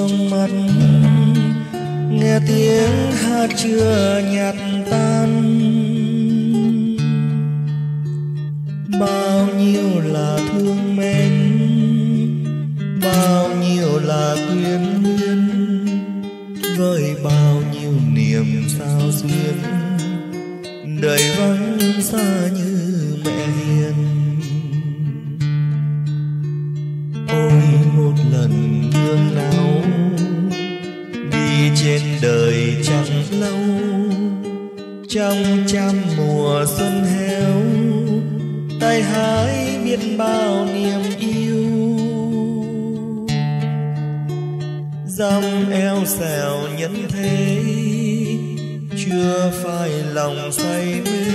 trong mắt nghe tiếng hát chưa nhạt tan. Bao nhiêu là thương mến, bao nhiêu là quyến luyến. Với bao nhiêu niềm sao duyên, đời vắng xa như mẹ hiền. Ôi, một lần thương nào chẳng lâu trong trăm mùa xuân héo tay hái biết bao niềm yêu. Dăm eo xèo nhân thế, chưa phải lòng say mê.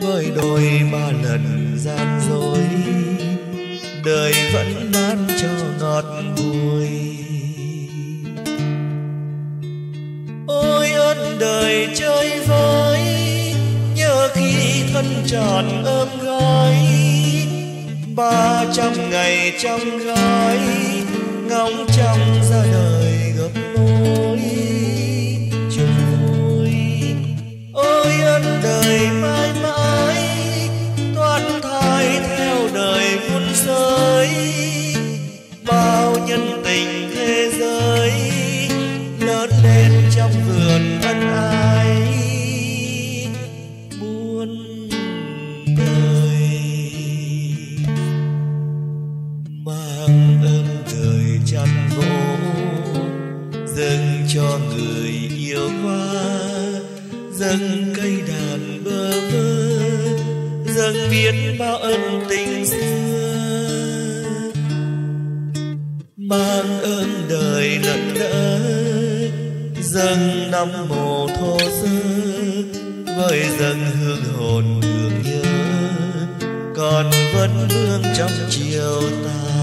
Với đôi ba lần gian dối, đời vẫn ban cho ngọt bùi. Đời chơi với nhớ khi thân tròn ôm gói. Ba trăm ngày trong gói, ngóng trong ra đời gấp đôi. Mang ơn đời chăn gỗ dâng cho người yêu hoa dâng cây đàn bơ vơ, dâng biết bao ân tình xưa. Mang ơn đời lần đỡ dâng năm mồ thô sơ, với dâng hương hồn còn vẫn vương trong chiều tà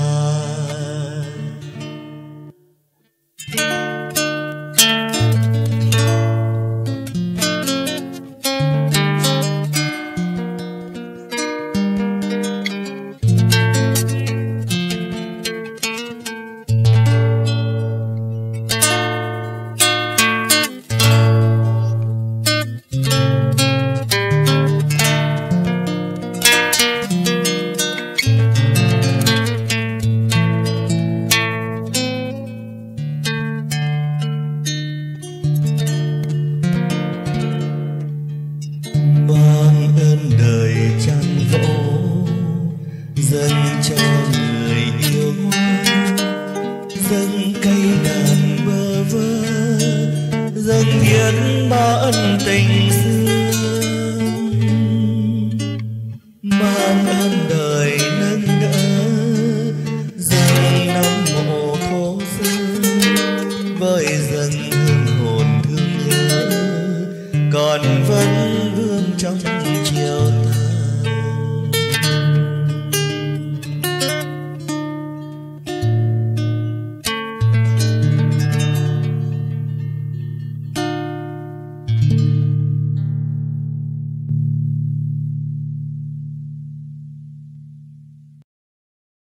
dâng cho người yêu hoa dâng cây đàn bơ vơ, dâng hiến ba ân tình xưa. Mang ơn đời nâng đỡ, dâng năm mộ thổ dân với dâng hương hồn thương nhớ, còn vẫn vương trong